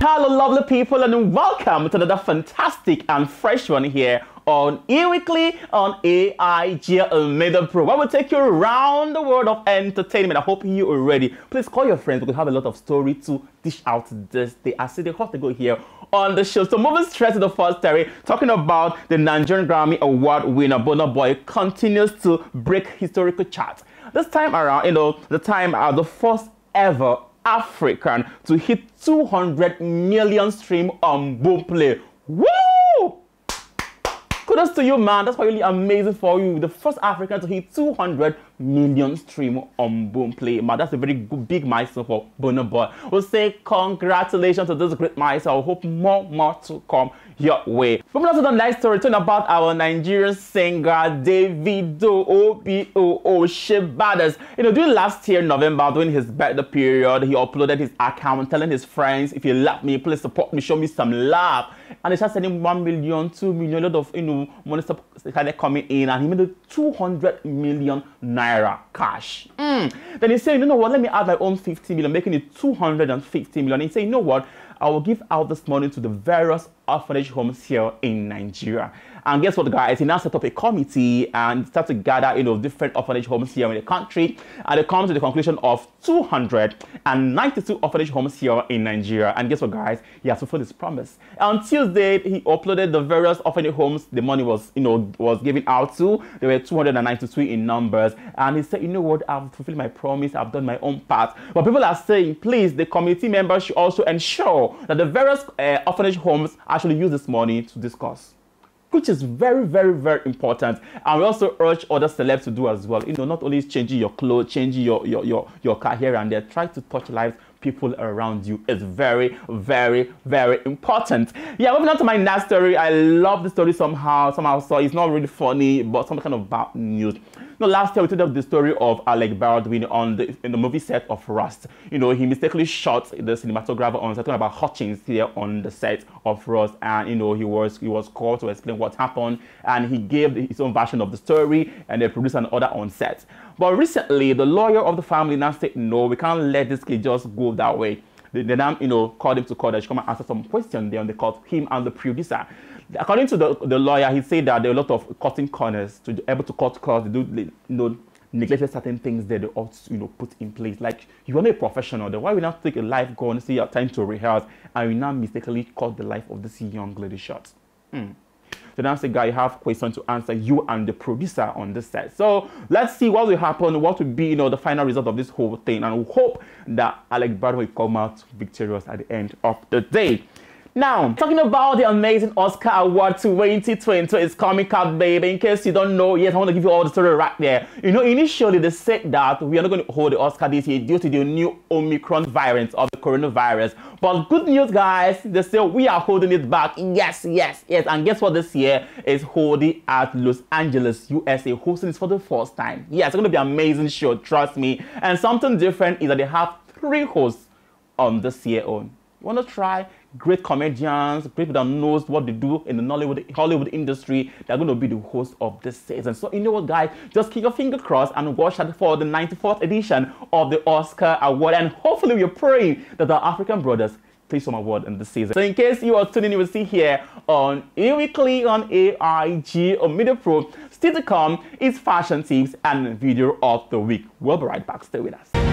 Hello, lovely people, and welcome to another fantastic and fresh one here on E-Weekly on AIG Media Pro. I will take you around the world of entertainment. I hope you are ready. Please call your friends because we have a lot of story to dish out this day. I see the hot to go here on the show. So moving straight to the first story, talking about the Nigerian Grammy Award winner Burna Boy continues to break historical charts. This time around, you know, the time uh, the first ever African to hit 200 million stream on Boomplay. Woo! Kudos to you, man. That's really amazing for you. The first African to hit 200 million stream on Boomplay. Man, that's a very good, big milestone for Burna Boy. We'll say congratulations to this great milestone. I hope more, more to come your way. Moving on to the next story, talking about our Nigerian singer Davido OBO Oshibadas. You know, during last year, November, during his birthday period, he uploaded his account telling his friends, if you love me, please support me, show me some love. And they started sending 1 million, 2 million, a lot of, you know, money started coming in, and he made 200 million naira cash. Mm. Then he said, you know what, let me add my own 50 million, making it 250 million. He said, you know what, I will give out this money to the various orphanage homes here in Nigeria. And guess what, guys? He now set up a committee and start to gather, you know, different orphanage homes here in the country. And they come to the conclusion of 292 orphanage homes here in Nigeria. And guess what, guys? He has fulfilled his promise. On Tuesday, he uploaded the various orphanage homes the money was, you know, was given out to. There were 292 in numbers. And he said, you know what? I've fulfilled my promise. I've done my own part. But people are saying, please, the committee members should also ensure that the various uh, orphanage homes actually use this money to discuss which is very, very, very important. And we also urge other celebs to do as well. You know, not only changing your clothes, changing your your your, your car here and there, try to touch lives people around you is very, very, very important. Yeah, moving on to my next story. I love the story somehow. Somehow, so it's not really funny, but some kind of bad news. Know, last year we told the story of Alec Baldwin on the in the movie set of Rust. You know, he mistakenly shot the cinematographer on talking about Hutchins here on the set of Rust, and you know he was he was called to explain what happened, and he gave his own version of the story, and the producer and other on set. But recently, the lawyer of the family now said, no, we can't let this kid just go that way. They now, you know, called him to court and come and answer some questions there on the court, him and the producer. According to the, the lawyer, he said that there are a lot of cutting corners to be able to cut costs. They do, you know, neglected certain things that they ought to, you know, put in place. Like, you are not a professional. Then why we not take a life gun, say you have time to rehearse, and you now mistakenly cut the life of this young lady short? Hmm. So now say, guy, you have questions to answer you and the producer on this set. So let's see what will happen, what will be, you know, the final result of this whole thing. And we hope that Alec Baldwin will come out victorious at the end of the day. Now, talking about the amazing Oscar Award 2020 is coming up, baby. In case you don't know yet, I want to give you all the story right there. You know, initially they said that we are not going to hold the Oscar this year due to the new Omicron variant of the coronavirus. But good news, guys, they say we are holding it back. Yes, yes, yes. And guess what this year is holding at Los Angeles, USA, hosting this for the first time. Yeah, it's going to be an amazing show, trust me. And something different is that they have three hosts on this year on. You want to try? great comedians, people that knows what they do in the Hollywood, Hollywood industry. They're going to be the host of this season. So you know what, guys? Just keep your finger crossed and watch out for the 94th edition of the Oscar Award. And hopefully, we're praying that our African brothers play some award in the season. So in case you are tuning in, you will see here on E-Weekly on AIG or Media Pro. Still to come is fashion tips and video of the week. We'll be right back. Stay with us.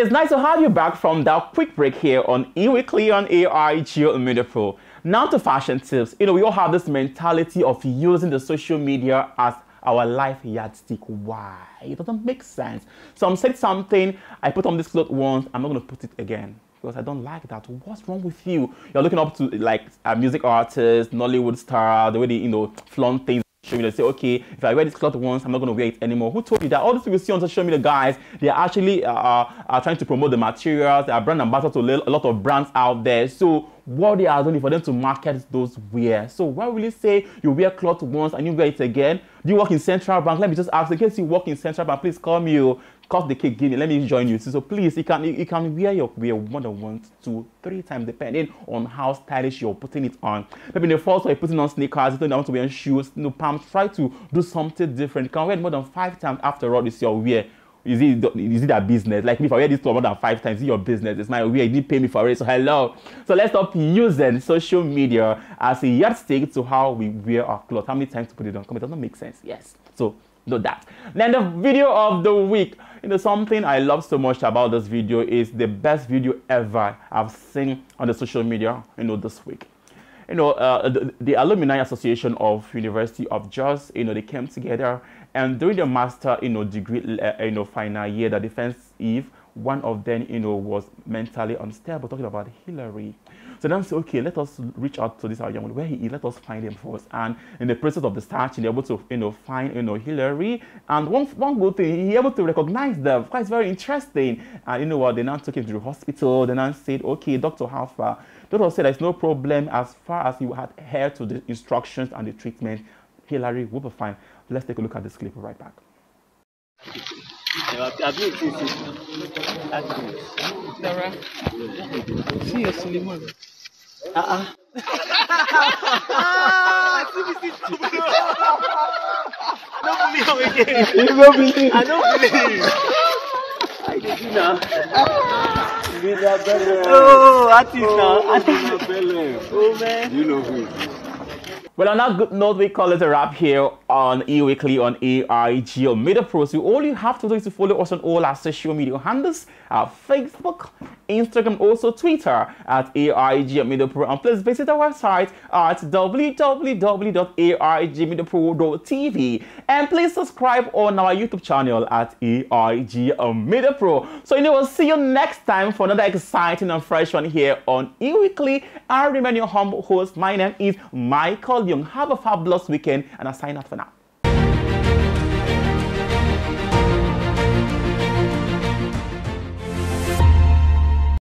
It's nice to have you back from that quick break here on eWeekly on AIG Media Pro. Now to fashion tips. You know, we all have this mentality of using the social media as our life yardstick. Why? It doesn't make sense. So I'm saying something, I put on this cloth once, I'm not going to put it again because I don't like that. What's wrong with you? You're looking up to like a music artist, Nollywood star, the way they, you know, flaunt things social media say, okay, if I wear this cloth once, I'm not going to wear it anymore. Who told you that? All these people see on social media, guys, they are actually uh, uh, are trying to promote the materials. They are brand ambassadors to a lot of brands out there. So what they are doing for them to market those wear. So why will you say you wear cloth once and you wear it again? Do you work in Central Bank? Let me just ask, in case you work in Central Bank, please call me. Cut the cake, me, let me join you. So please, you can you can wear your wear more than one, two, three times, depending on how stylish you're putting it on. Maybe in the first one, you're putting on sneakers, you don't want to wear shoes, no pumps. Try to do something different. You can wear more than five times after all, it's your wear. Is it is it that business? Like if I wear this more than five times, it's your business. It's my wear. You didn't pay me for it. So hello. So let's stop using social media as a yardstick to how we wear our clothes. How many times to put it on? Come, it doesn't make sense. Yes. So know that. Then the video of the week. You know, something I love so much about this video is the best video ever I've seen on the social media, you know, this week. You know, uh, the, the, Alumni Association of University of Jos, you know, they came together and during the master, you know, degree, uh, you know, final year, the defense eve, one of them, you know, was mentally unstable, talking about Hillary. So then say, okay, let us reach out to this young man. Where he is, let us find him first. And in the process of the search, they're able to, you know, find, you know, Hillary. And one, one good thing, he able to recognize them. Quite very interesting. And you know what, they now took him to the hospital. They now said, okay, Dr. Halfa, Doctor said there's no problem as far as you had adhered to the instructions and the treatment. Hillary will be fine. Let's take a look at this clip right back. Uh-uh. don't believe again. You don't believe. I don't believe. I did now. Oh, artist now. Artist. Oh man. You know who? Well, on that good note, we call it a wrap here on E-Weekly on AIG or Media Pro. So all you have to do is to follow us on all our social media handles, our Facebook, Instagram, also Twitter at AIG Media Pro. And please visit our website at www.aigmediapro.tv. And please subscribe on our YouTube channel at AIG Media Pro. So you know, we'll see you next time for another exciting and fresh one here on E-Weekly. I remain your humble host. My name is Michael Young. Have a fabulous weekend and I sign out for now.